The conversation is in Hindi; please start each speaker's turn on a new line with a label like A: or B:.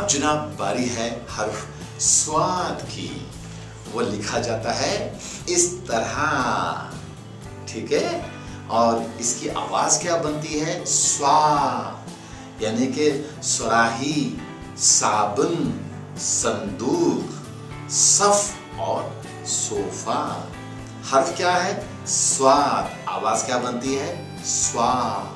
A: जनाब बारी है हर्फ स्वाद की। वो लिखा जाता है इस तरह। ठीक है? और इसकी आवाज़ क्या बनती है? स्वा। यानी कि सुराही, साबुन, संदूक, सफ और सोफा। हर्फ क्या है? स्वाद। आवाज़ क्या बनती है? स्वा।